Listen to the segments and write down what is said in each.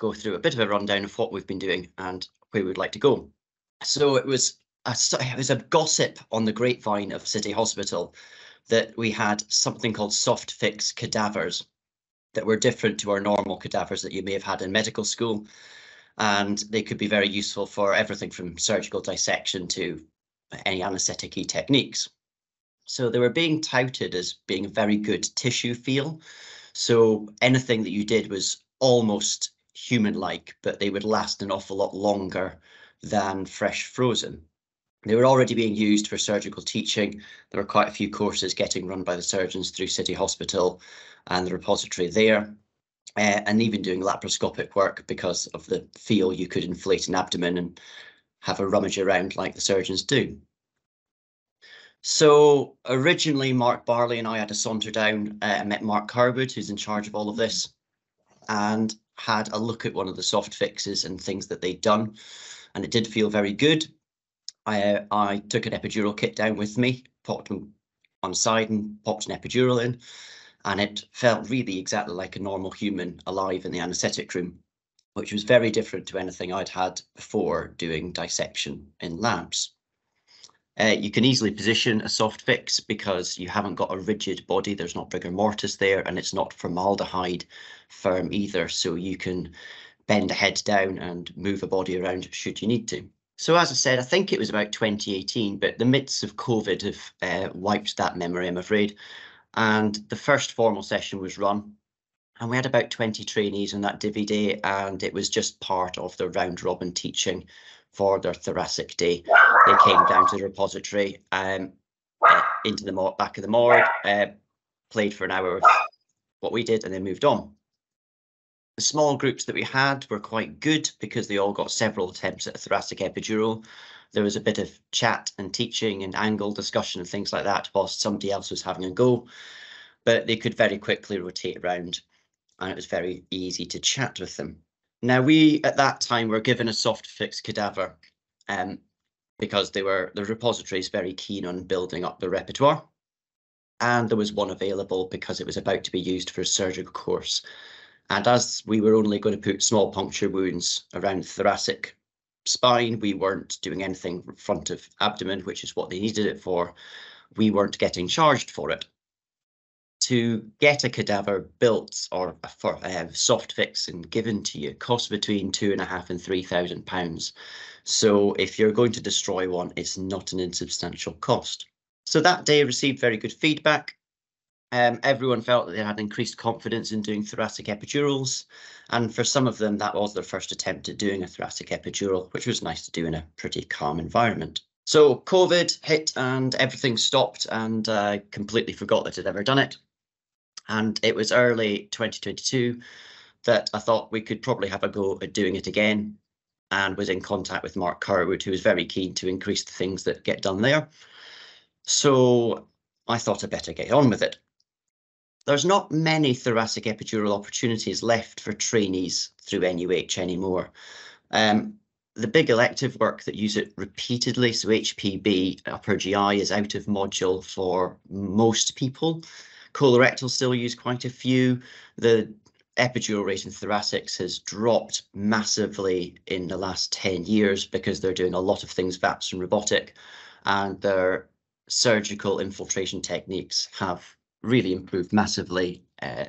go through a bit of a rundown of what we've been doing and where we'd like to go. So it was a, it was a gossip on the grapevine of City Hospital that we had something called soft fix cadavers that were different to our normal cadavers that you may have had in medical school. And they could be very useful for everything from surgical dissection to any anaesthetic techniques. So they were being touted as being a very good tissue feel. So anything that you did was almost human-like, but they would last an awful lot longer than fresh frozen. They were already being used for surgical teaching. There were quite a few courses getting run by the surgeons through City Hospital and the repository there, uh, and even doing laparoscopic work because of the feel you could inflate an abdomen and have a rummage around like the surgeons do. So originally, Mark Barley and I had a saunter down. Uh, I met Mark Harwood, who's in charge of all of this, and had a look at one of the soft fixes and things that they'd done, and it did feel very good. I, uh, I took an epidural kit down with me, popped them on side and popped an epidural in, and it felt really exactly like a normal human alive in the anaesthetic room, which was very different to anything I'd had before doing dissection in labs. Uh, you can easily position a soft fix because you haven't got a rigid body. There's not rigor mortis there and it's not formaldehyde firm either. So you can bend a head down and move a body around should you need to. So as I said, I think it was about 2018, but the midst of COVID have uh, wiped that memory, I'm afraid. And the first formal session was run and we had about 20 trainees on that divvy day and it was just part of the round robin teaching for their thoracic day. They came down to the repository, um, uh, into the back of the morgue, uh, played for an hour of what we did, and then moved on. The small groups that we had were quite good because they all got several attempts at a thoracic epidural. There was a bit of chat and teaching and angle discussion and things like that whilst somebody else was having a go. But they could very quickly rotate around and it was very easy to chat with them. Now we at that time were given a soft fix cadaver um, because they were the repository is very keen on building up the repertoire. And there was one available because it was about to be used for a surgical course. And as we were only going to put small puncture wounds around thoracic spine, we weren't doing anything front of abdomen, which is what they needed it for. We weren't getting charged for it to get a cadaver built or for a soft fix and given to you costs between two and a half and three thousand pounds. So if you're going to destroy one, it's not an insubstantial cost. So that day received very good feedback. Um, everyone felt that they had increased confidence in doing thoracic epidurals. And for some of them, that was their first attempt at doing a thoracic epidural, which was nice to do in a pretty calm environment. So COVID hit and everything stopped and I uh, completely forgot that I'd ever done it. And it was early 2022 that I thought we could probably have a go at doing it again and was in contact with Mark Carwood, who was very keen to increase the things that get done there. So I thought I'd better get on with it. There's not many thoracic epidural opportunities left for trainees through NUH anymore. Um, the big elective work that use it repeatedly, so HPB upper GI is out of module for most people. Colorectal still use quite a few. The epidural rate in thoracics has dropped massively in the last 10 years because they're doing a lot of things VATS and robotic and their surgical infiltration techniques have really improved massively, uh,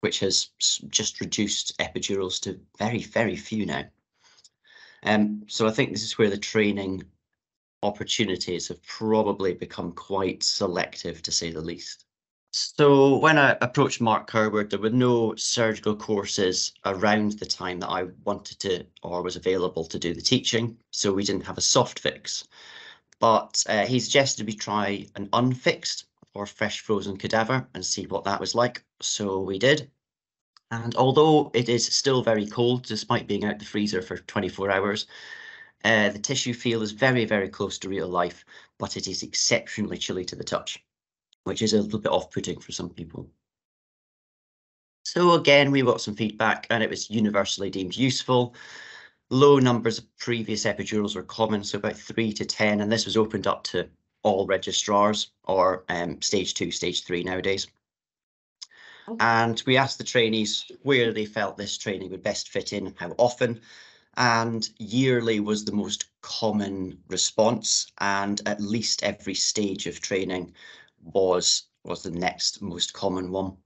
which has just reduced epidurals to very, very few now. Um, so I think this is where the training opportunities have probably become quite selective to say the least. So when I approached Mark Kerwood, there were no surgical courses around the time that I wanted to or was available to do the teaching. So we didn't have a soft fix. But uh, he suggested we try an unfixed or fresh frozen cadaver and see what that was like. So we did. And although it is still very cold, despite being out the freezer for 24 hours, uh, the tissue feel is very, very close to real life, but it is exceptionally chilly to the touch which is a little bit off-putting for some people. So again, we got some feedback and it was universally deemed useful. Low numbers of previous epidurals were common, so about three to 10, and this was opened up to all registrars or um, stage two, stage three nowadays. And we asked the trainees where they felt this training would best fit in, how often, and yearly was the most common response, and at least every stage of training was was the next most common one.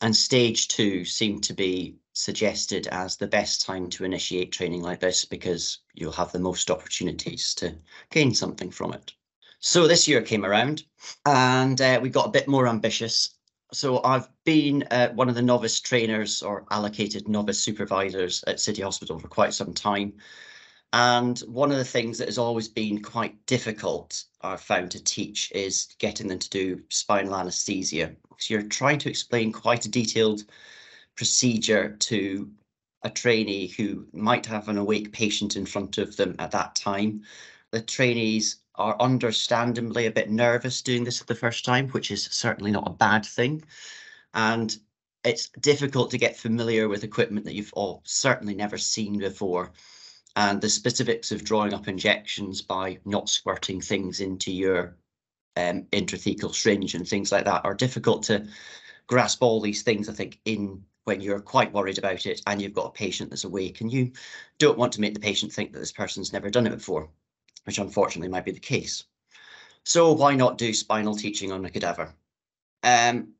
And stage two seemed to be suggested as the best time to initiate training like this because you'll have the most opportunities to gain something from it. So this year came around and uh, we got a bit more ambitious. So I've been uh, one of the novice trainers or allocated novice supervisors at City Hospital for quite some time. And one of the things that has always been quite difficult, I've found to teach, is getting them to do spinal anaesthesia. So you're trying to explain quite a detailed procedure to a trainee who might have an awake patient in front of them at that time. The trainees are understandably a bit nervous doing this for the first time, which is certainly not a bad thing. And it's difficult to get familiar with equipment that you've all certainly never seen before. And the specifics of drawing up injections by not squirting things into your um, intrathecal syringe and things like that are difficult to grasp all these things, I think, in when you're quite worried about it and you've got a patient that's awake and you don't want to make the patient think that this person's never done it before, which unfortunately might be the case. So why not do spinal teaching on a cadaver? Um,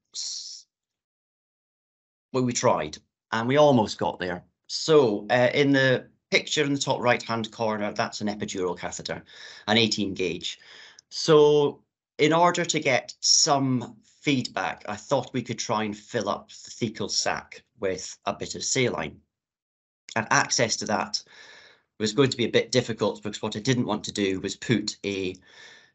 well, we tried and we almost got there. So uh, in the picture in the top right hand corner, that's an epidural catheter, an 18 gauge. So in order to get some feedback, I thought we could try and fill up the thecal sac with a bit of saline. And access to that was going to be a bit difficult because what I didn't want to do was put a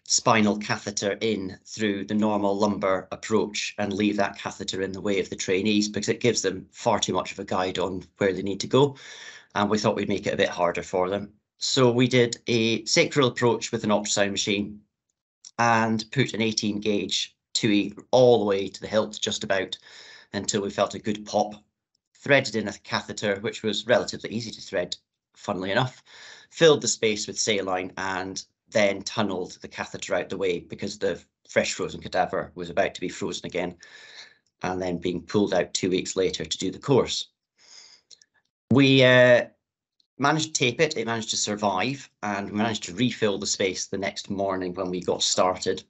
spinal catheter in through the normal lumbar approach and leave that catheter in the way of the trainees because it gives them far too much of a guide on where they need to go. And we thought we'd make it a bit harder for them. So we did a sacral approach with an ultrasound machine and put an 18 gauge Tuohy all the way to the hilt just about until we felt a good pop. Threaded in a catheter, which was relatively easy to thread, funnily enough, filled the space with saline and then tunneled the catheter out the way because the fresh frozen cadaver was about to be frozen again and then being pulled out two weeks later to do the course. We uh, managed to tape it, it managed to survive, and we managed to refill the space the next morning when we got started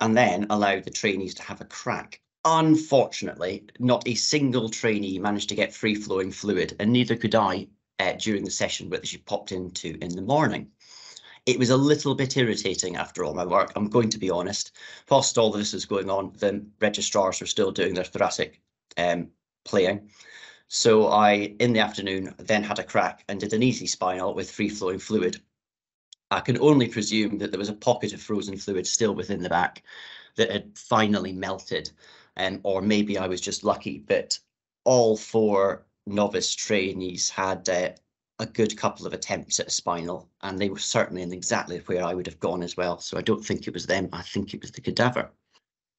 and then allowed the trainees to have a crack. Unfortunately, not a single trainee managed to get free flowing fluid, and neither could I uh, during the session which she popped into in the morning. It was a little bit irritating after all my work, I'm going to be honest. Whilst all this was going on, the registrars were still doing their thoracic um, playing. So I, in the afternoon, then had a crack and did an easy spinal with free flowing fluid. I can only presume that there was a pocket of frozen fluid still within the back that had finally melted. Um, or maybe I was just lucky, but all four novice trainees had uh, a good couple of attempts at a spinal, and they were certainly in exactly where I would have gone as well. So I don't think it was them, I think it was the cadaver.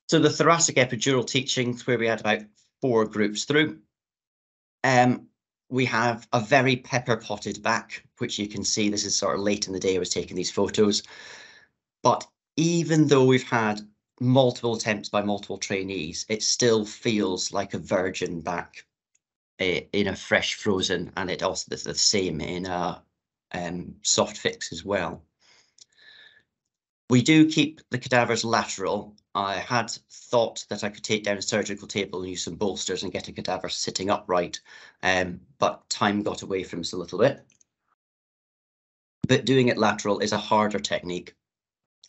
So the thoracic epidural teachings, where we had about four groups through. Um, we have a very pepper potted back, which you can see this is sort of late in the day I was taking these photos. But even though we've had multiple attempts by multiple trainees, it still feels like a virgin back in a fresh frozen, and it also the, the same in a um, soft fix as well. We do keep the cadavers lateral I had thought that I could take down a surgical table and use some bolsters and get a cadaver sitting upright, um, but time got away from us a little bit. But doing it lateral is a harder technique.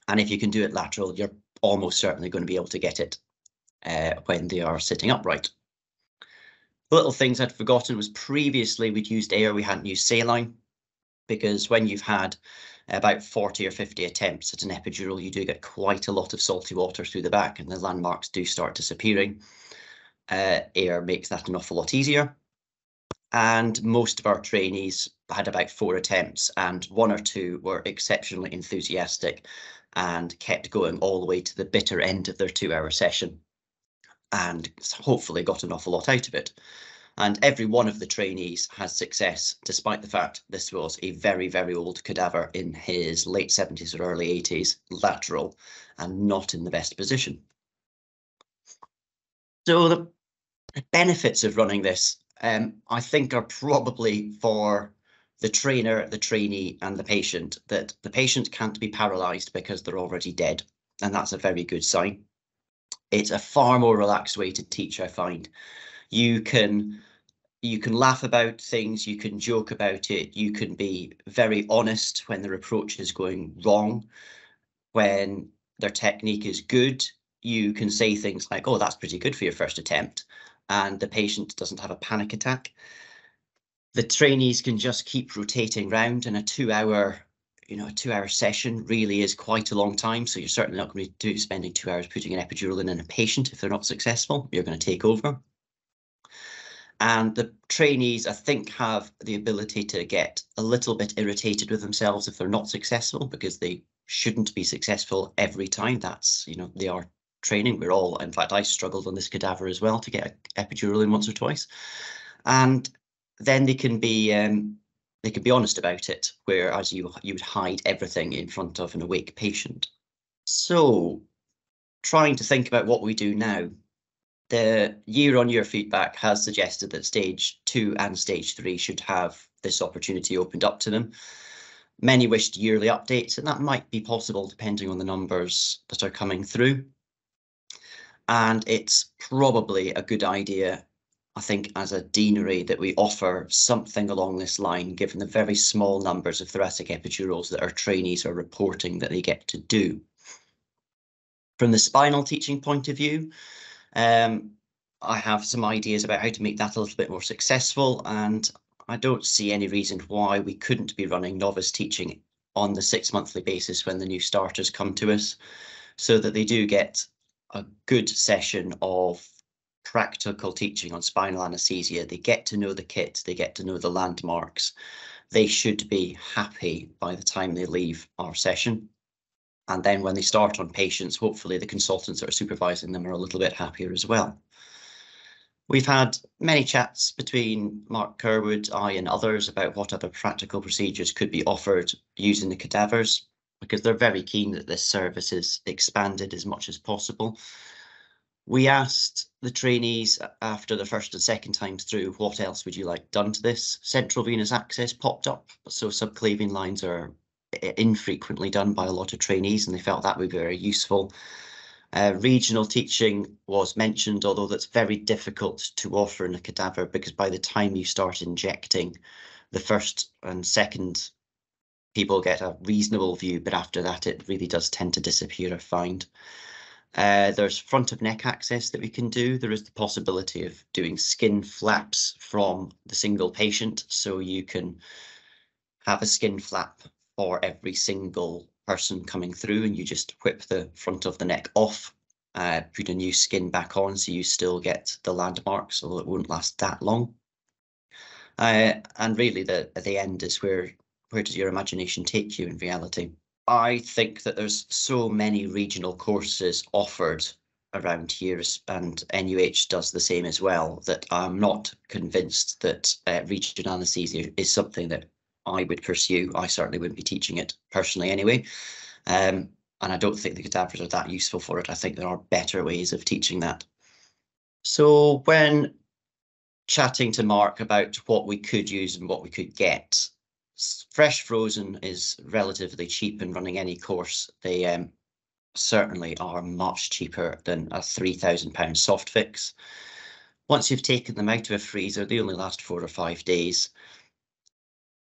And if you can do it lateral, you're almost certainly going to be able to get it uh, when they are sitting upright. Little things I'd forgotten was previously we'd used air, we hadn't used saline, because when you've had about 40 or 50 attempts at an epidural, you do get quite a lot of salty water through the back and the landmarks do start disappearing. Uh, air makes that an awful lot easier. And most of our trainees had about four attempts and one or two were exceptionally enthusiastic and kept going all the way to the bitter end of their two hour session and hopefully got an awful lot out of it. And every one of the trainees has success, despite the fact this was a very, very old cadaver in his late 70s or early 80s, lateral, and not in the best position. So the benefits of running this, um, I think, are probably for the trainer, the trainee, and the patient that the patient can't be paralysed because they're already dead, and that's a very good sign. It's a far more relaxed way to teach, I find. You can you can laugh about things, you can joke about it, you can be very honest when their approach is going wrong, when their technique is good, you can say things like, oh, that's pretty good for your first attempt, and the patient doesn't have a panic attack. The trainees can just keep rotating round and a two hour, you know, a two hour session really is quite a long time. So you're certainly not going to be spending two hours putting an epidural in, in a patient if they're not successful. You're going to take over. And the trainees, I think, have the ability to get a little bit irritated with themselves if they're not successful because they shouldn't be successful every time. That's, you know, they are training. We're all, in fact, I struggled on this cadaver as well to get an epidural in once or twice. And then they can be um, they can be honest about it, whereas you you would hide everything in front of an awake patient. So, trying to think about what we do now, the year-on-year feedback has suggested that stage two and stage three should have this opportunity opened up to them. Many wished yearly updates, and that might be possible depending on the numbers that are coming through. And it's probably a good idea, I think, as a deanery that we offer something along this line, given the very small numbers of thoracic epidurals that our trainees are reporting that they get to do. From the spinal teaching point of view, um, I have some ideas about how to make that a little bit more successful, and I don't see any reason why we couldn't be running novice teaching on the six monthly basis when the new starters come to us, so that they do get a good session of practical teaching on spinal anesthesia. They get to know the kit, they get to know the landmarks. They should be happy by the time they leave our session. And then when they start on patients, hopefully the consultants that are supervising them are a little bit happier as well. We've had many chats between Mark Kerwood, I and others about what other practical procedures could be offered using the cadavers because they're very keen that this service is expanded as much as possible. We asked the trainees after the first and second times through, what else would you like done to this? Central venous access popped up, so subclavian lines are infrequently done by a lot of trainees and they felt that would be very useful. Uh, regional teaching was mentioned, although that's very difficult to offer in a cadaver because by the time you start injecting, the first and second people get a reasonable view, but after that, it really does tend to disappear, I find. Uh, there's front of neck access that we can do. There is the possibility of doing skin flaps from the single patient. So you can have a skin flap for every single person coming through and you just whip the front of the neck off, uh, put a new skin back on so you still get the landmarks, although it won't last that long. Uh, and really the at the end is where where does your imagination take you in reality? I think that there's so many regional courses offered around here and NUH does the same as well that I'm not convinced that uh, regional anaesthesia is something that I would pursue. I certainly wouldn't be teaching it personally anyway. Um, and I don't think the cadavers are that useful for it. I think there are better ways of teaching that. So when chatting to Mark about what we could use and what we could get, fresh frozen is relatively cheap in running any course. They um, certainly are much cheaper than a £3,000 soft fix. Once you've taken them out of a freezer, they only last four or five days,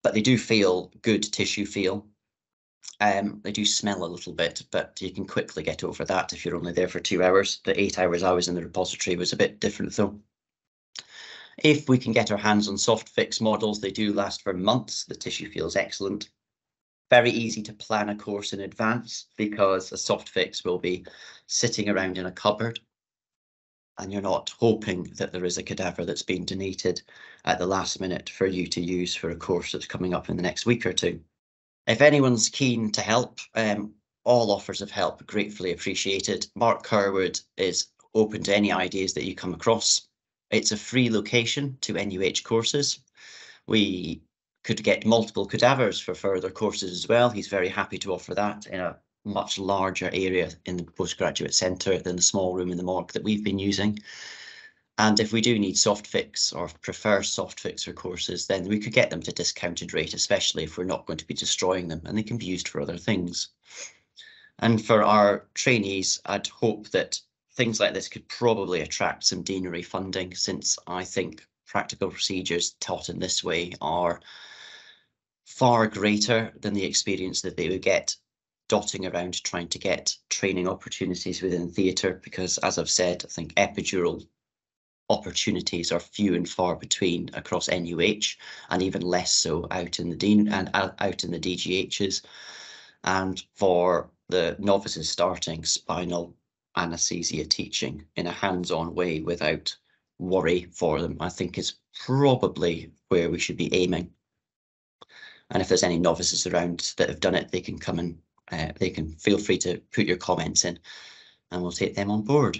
but they do feel good tissue feel. Um, they do smell a little bit, but you can quickly get over that if you're only there for two hours. The eight hours I was in the repository was a bit different though. If we can get our hands on soft fix models, they do last for months. The tissue feels excellent. Very easy to plan a course in advance because a soft fix will be sitting around in a cupboard and you're not hoping that there is a cadaver that's been donated at the last minute for you to use for a course that's coming up in the next week or two. If anyone's keen to help, um, all offers of help gratefully appreciated. Mark Kerwood is open to any ideas that you come across It's a free location to NUH courses. We could get multiple cadavers for further courses as well. He's very happy to offer that in a much larger area in the postgraduate centre than the small room in the morgue that we've been using. And if we do need soft fix or prefer soft fixer courses, then we could get them to discounted rate, especially if we're not going to be destroying them and they can be used for other things. And for our trainees, I'd hope that things like this could probably attract some deanery funding since I think practical procedures taught in this way are far greater than the experience that they would get dotting around trying to get training opportunities within theatre because as I've said, I think epidural opportunities are few and far between across NUH and even less so out in the Dean and uh, out in the DGHs. And for the novices starting spinal anesthesia teaching in a hands-on way without worry for them, I think is probably where we should be aiming. And if there's any novices around that have done it, they can come and uh, they can feel free to put your comments in and we'll take them on board.